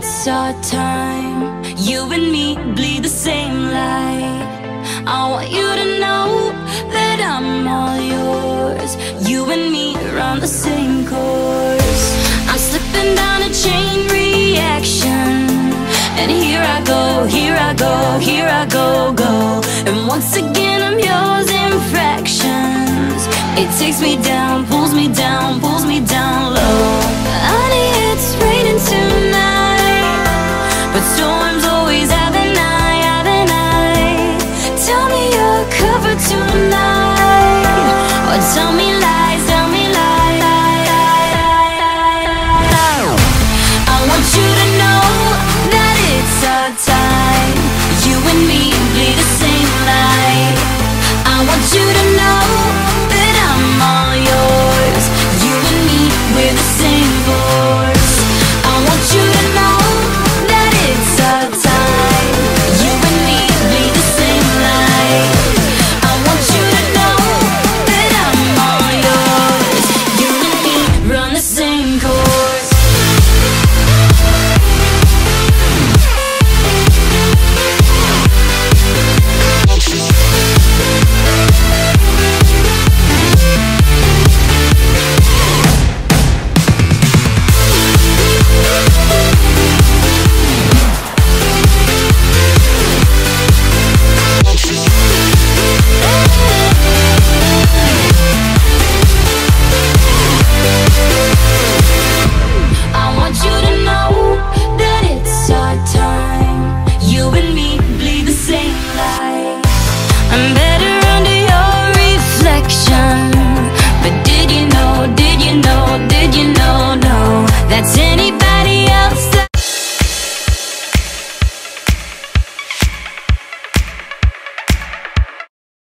it's our time. You and me bleed the same light. I want you to know that I'm all yours. You and me run the same course. I'm slipping down a chain reaction. And here I go, here I go, here I go, go. And once again, I'm yours in fractions. It takes me down, pulls me down, pulls me down low. You're tonight. Or tell me